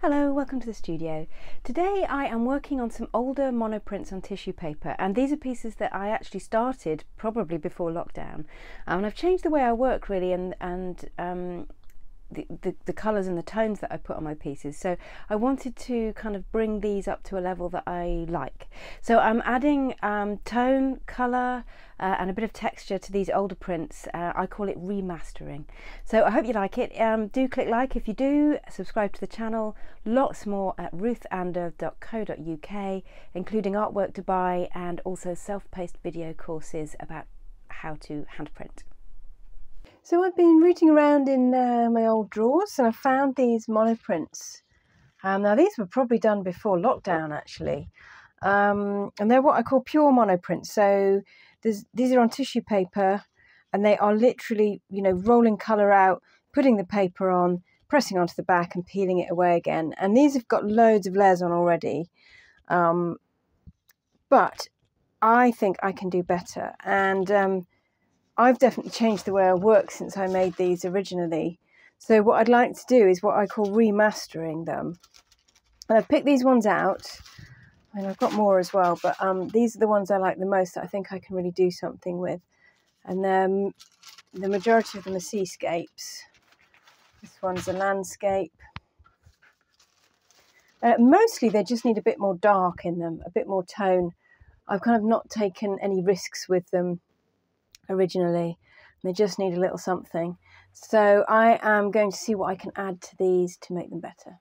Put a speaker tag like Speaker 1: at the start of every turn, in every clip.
Speaker 1: Hello, welcome to the studio. Today I am working on some older monoprints on tissue paper and these are pieces that I actually started probably before lockdown um, and I've changed the way I work really and, and um, the, the, colours and the tones that I put on my pieces. So I wanted to kind of bring these up to a level that I like. So I'm adding um, tone, colour uh, and a bit of texture to these older prints. Uh, I call it remastering. So I hope you like it. Um, do click like if you do, subscribe to the channel. Lots more at ruthander.co.uk, including artwork to buy and also self-paced video courses about how to handprint. So I've been rooting around in uh, my old drawers and I found these monoprints. Um, now these were probably done before lockdown actually. Um, and they're what I call pure monoprints. So these are on tissue paper and they are literally, you know, rolling colour out, putting the paper on, pressing onto the back and peeling it away again. And these have got loads of layers on already. Um, but I think I can do better. And um, I've definitely changed the way I work since I made these originally. So what I'd like to do is what I call remastering them. And I've picked these ones out. And I've got more as well, but um, these are the ones I like the most that I think I can really do something with. And then the majority of them are seascapes. This one's a landscape. Uh, mostly they just need a bit more dark in them, a bit more tone. I've kind of not taken any risks with them originally. They just need a little something. So I am going to see what I can add to these to make them better.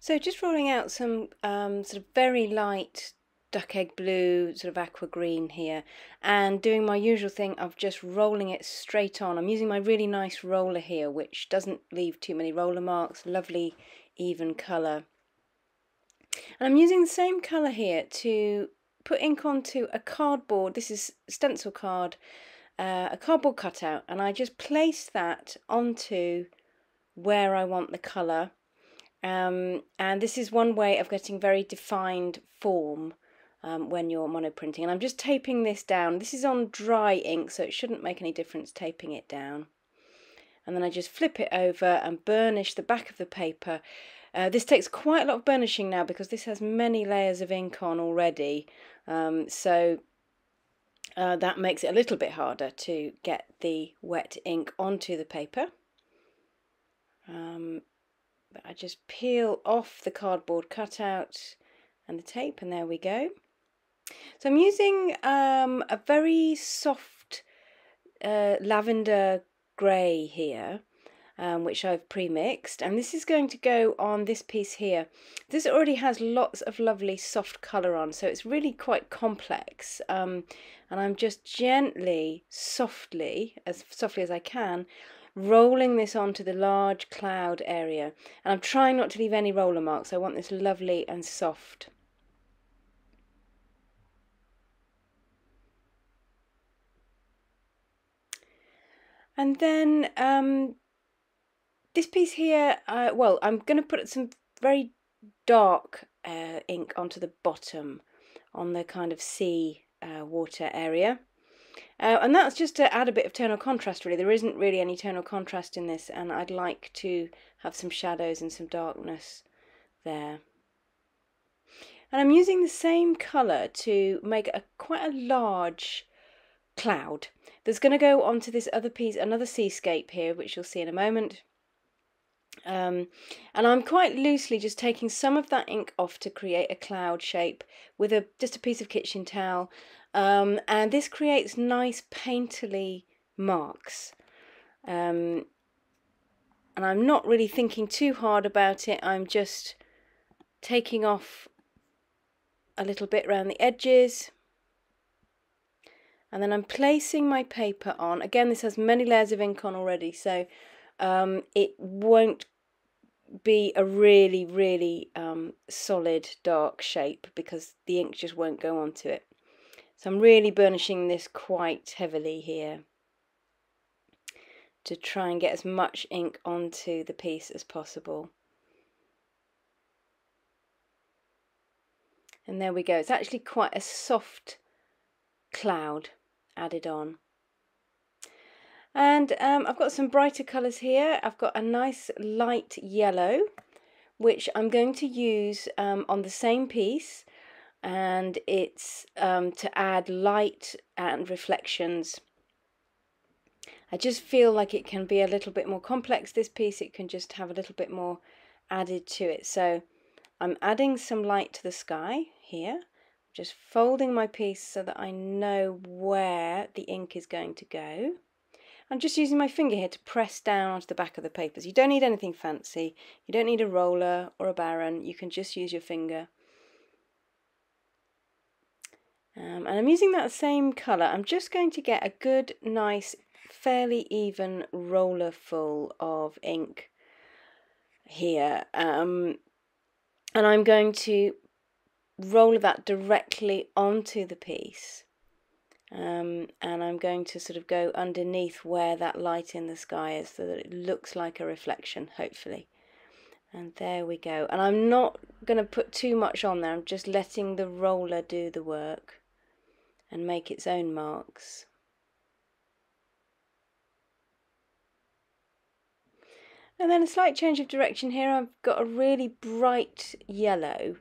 Speaker 1: So just rolling out some um, sort of very light duck egg blue, sort of aqua green here, and doing my usual thing of just rolling it straight on. I'm using my really nice roller here, which doesn't leave too many roller marks, lovely even colour. And I'm using the same colour here to put ink onto a cardboard, this is stencil card, uh, a cardboard cutout, and I just place that onto where I want the colour. Um, and this is one way of getting very defined form um, when you're monoprinting. And I'm just taping this down. This is on dry ink, so it shouldn't make any difference taping it down. And then I just flip it over and burnish the back of the paper. Uh, this takes quite a lot of burnishing now because this has many layers of ink on already. Um, so uh, that makes it a little bit harder to get the wet ink onto the paper. Um, but I just peel off the cardboard cutout and the tape and there we go. So I'm using um, a very soft uh, lavender grey here um, which I've pre-mixed and this is going to go on this piece here. This already has lots of lovely soft colour on so it's really quite complex um, and I'm just gently, softly, as softly as I can, rolling this onto the large cloud area and I'm trying not to leave any roller marks. I want this lovely and soft. And then um, this piece here, uh, well, I'm going to put some very dark uh, ink onto the bottom on the kind of sea uh, water area. Uh, and that's just to add a bit of tonal contrast really. There isn't really any tonal contrast in this and I'd like to have some shadows and some darkness there. And I'm using the same colour to make a quite a large cloud. There's going to go onto this other piece, another seascape here, which you'll see in a moment. Um, and I'm quite loosely just taking some of that ink off to create a cloud shape with a just a piece of kitchen towel. Um, and this creates nice painterly marks. Um, and I'm not really thinking too hard about it. I'm just taking off a little bit around the edges. And then I'm placing my paper on. Again, this has many layers of ink on already, so um, it won't be a really, really um, solid dark shape because the ink just won't go onto it. So I'm really burnishing this quite heavily here to try and get as much ink onto the piece as possible. And there we go. It's actually quite a soft cloud added on. And um, I've got some brighter colours here. I've got a nice light yellow, which I'm going to use um, on the same piece. And it's um, to add light and reflections. I just feel like it can be a little bit more complex, this piece. It can just have a little bit more added to it. So I'm adding some light to the sky here. Just folding my piece so that I know where the ink is going to go. I'm just using my finger here to press down onto the back of the papers. You don't need anything fancy. You don't need a roller or a baren. You can just use your finger. Um, and I'm using that same colour. I'm just going to get a good, nice, fairly even roller full of ink here. Um, and I'm going to roll that directly onto the piece um, and I'm going to sort of go underneath where that light in the sky is so that it looks like a reflection hopefully. And there we go. And I'm not going to put too much on there. I'm just letting the roller do the work and make its own marks. And then a slight change of direction here. I've got a really bright yellow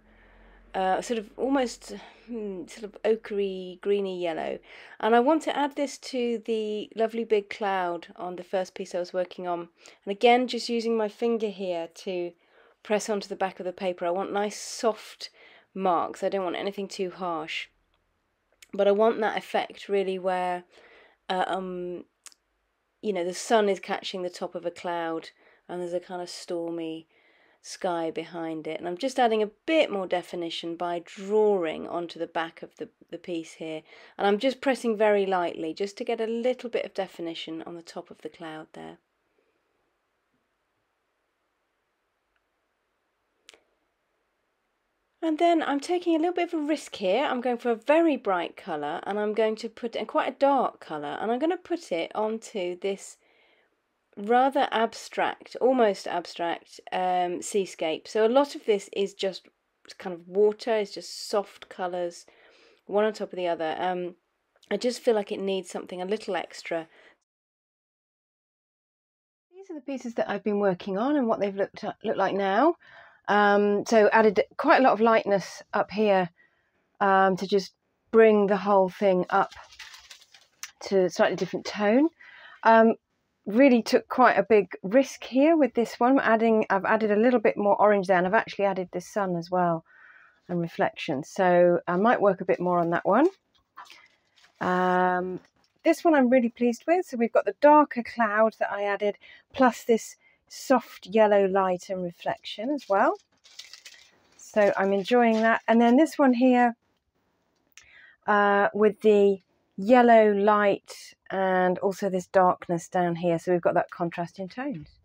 Speaker 1: uh, sort of almost hmm, sort of ochre greeny yellow. And I want to add this to the lovely big cloud on the first piece I was working on. And again just using my finger here to press onto the back of the paper. I want nice soft marks. I don't want anything too harsh. But I want that effect really where uh, um you know the sun is catching the top of a cloud and there's a kind of stormy sky behind it. And I'm just adding a bit more definition by drawing onto the back of the, the piece here. And I'm just pressing very lightly just to get a little bit of definition on the top of the cloud there. And then I'm taking a little bit of a risk here. I'm going for a very bright colour and I'm going to put in quite a dark colour and I'm going to put it onto this rather abstract, almost abstract um, seascape. So a lot of this is just kind of water, it's just soft colours, one on top of the other. Um, I just feel like it needs something a little extra. These are the pieces that I've been working on and what they've looked at, look like now. Um, so added quite a lot of lightness up here um, to just bring the whole thing up to a slightly different tone. Um, really took quite a big risk here with this one. Adding, I've added a little bit more orange there, and I've actually added the sun as well and reflection. So I might work a bit more on that one. Um, this one I'm really pleased with. So we've got the darker cloud that I added, plus this soft yellow light and reflection as well. So I'm enjoying that. And then this one here uh, with the yellow light and also this darkness down here. So we've got that contrast in tones.